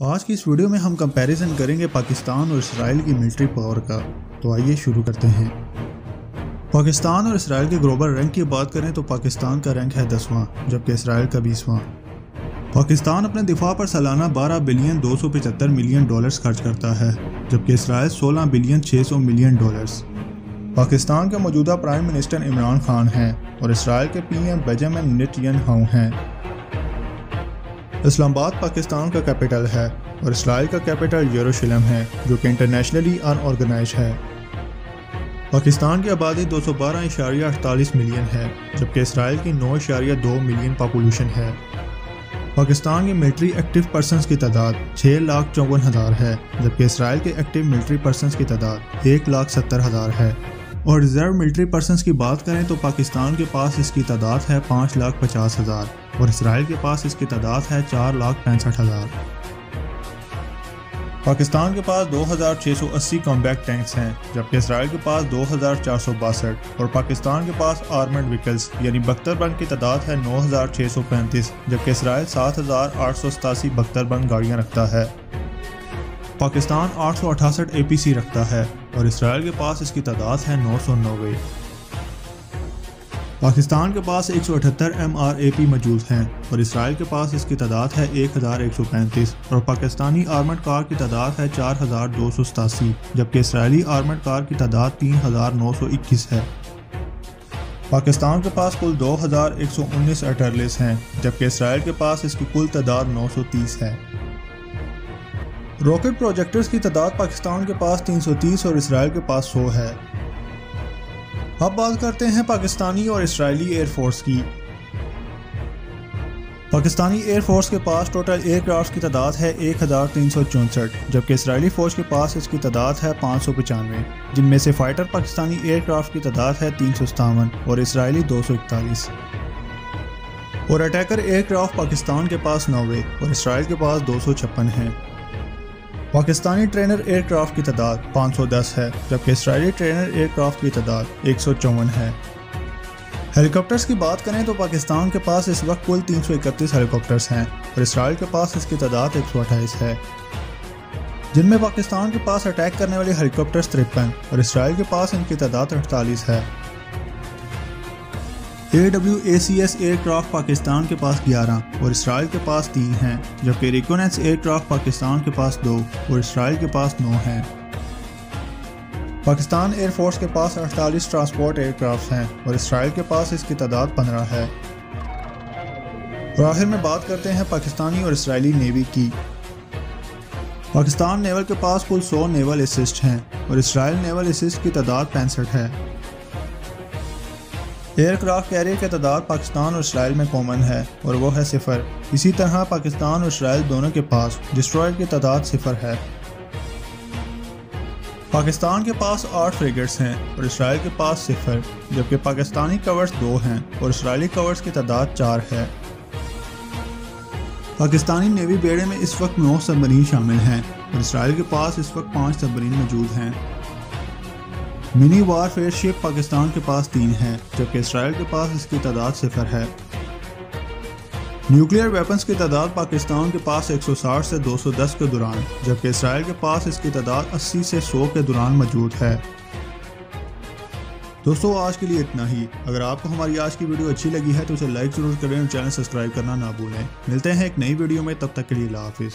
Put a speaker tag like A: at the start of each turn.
A: आज की इस वीडियो में हम कंपैरिजन करेंगे पाकिस्तान और इसराइल की मिलिट्री पावर का। तो आइए शुरू करते हैं। पाकिस्तान और इसराइल के ग्लोबल रैंक की बात करें तो पाकिस्तान का रैंक है दसवां, जबकि इसराइल का बीसवां। पाकिस्तान अपने दिफा पर सालाना 12 बिलियन 275 मिलियन डॉलर्स खर्च करता है, जबकि Israel 16 billion 600 million dollars Pakistan के मौजूदा प्राइम मिनिस्टर इमरान खान हैं और इसराइल के पीएम बेंजामिन नेतन्याहू हैं। इस्लामाबाद पाकिस्तान का कैपिटल है और इसराइल का कैपिटल यरूशलेम है, जो कि इंटरनेशनली अनऑर्गेनाइज है। पाकिस्तान की आबादी दो सौ बारह अड़तालीस मिलियन है, जबकि इसराइल की नौ दो मिलियन पॉपुलेशन है। पाकिस्तान की मिलिट्री एक्टिव पर्सनस की तादाद छः लाख चौवन हज़ार है, जबकि इसराइल के एक्टिव मिलिट्री पर्सनस की तादाद एक लाख सत्तर हज़ार है। और रिज़र्व मिलिट्री पर्सन की बात करें तो पाकिस्तान के पास इसकी तादाद है पाँच लाख पचास हज़ार और इसराइल के पास इसकी तादाद है चार लाख पैंसठ हज़ार। पाकिस्तान के पास 2,680 कॉम्बैक्ट टैंक्स हैं जबकि इसराइल के पास दो हज़ार चार सौ बासठ और पाकिस्तान के पास आर्मेंड व्हीकल्स यानी बख्तरबंद की तादाद है 9,635 जबकि इसराइल सात हज़ार सतासी बख्तरबंद गाड़ियाँ रखता है। पाकिस्तान आठ सी रखता है और इसराइल के पास इसकी तादाद है नौ सौ नबे पाकिस्तान के पास एक सौ अठहत्तर एम आर ए पी मौजूद हैं और इसराइल के पास इसकी तादाद है एक हज़ार एक सौ पैंतीस और पाकिस्तानी आर्मड कार की तादाद है चार हज़ार दो सौ सतासी, जबकि इसराइली आर्मड कार की तादाद तीन हज़ार नौ सौ इक्कीस है। पाकिस्तान के पास कुल दो हज़ार एक सौ उन्नीस अटरलिस हैं, जबकि इसराइल के पास इसकी कुल तादाद नौ सौ तीस है। रॉकेट प्रोजेक्टर्स की तादाद पाकिस्तान के पास 330 और इसराइल के पास 100 है। अब बात करते हैं पाकिस्तानी और इसराइली एयरफोर्स की। पाकिस्तानी एयरफोर्स के पास टोटल एयरक्राफ्ट की तादाद है एक हज़ार तीन सौ चौंसठ, जबकि इसराइली फ़ौज के पास इसकी तादाद है पाँच सौ पचानवे, जिनमें से फाइटर पाकिस्तानी एयरक्राफ्ट की तादाद है तीन सौ सतावन और इसराइली दो सौ इकतालीस। और अटैकर एयरक्राफ्ट पाकिस्तान के पास नौवे और इसराइल के पास दो सौ छप्पन हैं। पाकिस्तानी ट्रेनर एयरक्राफ्ट की तादाद 510 है, जबकि इसराइली ट्रेनर एयरक्राफ्ट की तादाद एक सौ चौवन है। हेलीकॉप्टर्स की बात करें तो पाकिस्तान के पास इस वक्त कुल 331 हेलीकॉप्टर्स हैं, और इसराइल के पास इसकी तादाद एक सौ अट्ठाईस है। जिनमें पाकिस्तान के पास अटैक करने वाले हेलीकॉप्टर्स तिरपन, और इसराइल के पास इनकी तादाद अड़तालीस है। A W A C S aircraft Pakistan के पास 11 और इसराइल के पास तीन हैं, जबकि रिकोनेंस एयरक्राफ्ट पाकिस्तान के पास दो और इसराइल के पास नौ हैं। पाकिस्तान एयरफोर्स के पास 48 ट्रांसपोर्ट एयरक्राफ्ट हैं और इसराइल के पास इसकी तादाद 15 है। और आखिर में बात करते हैं पाकिस्तानी और इसराइली नेवी की। पाकिस्तान नेवल के पास कुल 100 नेवल असिस्ट हैं और इसराइल नेवल असिस्ट की तादाद पैंसठ है। एयरक्राफ्ट कैरियर की तादाद पाकिस्तान और इसराइल में कॉमन है और वो है सिफर। इसी तरह पाकिस्तान और इसराइल दोनों के पास डिस्ट्रॉयर की तादाद सिफर है। पाकिस्तान के पास आठ फ्रिगेट्स हैं और इसराइल के पास सिफर, जबकि पाकिस्तानी कवर्स दो हैं और इसराइली कवर्स की तादाद चार है। पाकिस्तानी नेवी बेड़े में इस वक्त नौ सबमरीन शामिल हैं और इसराइल के पास इस वक्त पाँच सबमरीन मौजूद हैं। मिनी वारफेयर शिप पाकिस्तान के पास तीन है, जबकि इसराइल के पास इसकी तादाद सिफर है। न्यूक्लियर वेपन्स की तादाद पाकिस्तान के पास 160 से 210 के दौरान, जबकि इसराइल के पास इसकी तादाद 80 से 100 के दौरान मौजूद है। दोस्तों, आज के लिए इतना ही। अगर आपको हमारी आज की वीडियो अच्छी लगी है तो उसे लाइक ज़रूर करें और चैनल सब्सक्राइब करना ना भूलें। मिलते हैं एक नई वीडियो में, तब तक के लिए हाफिज़।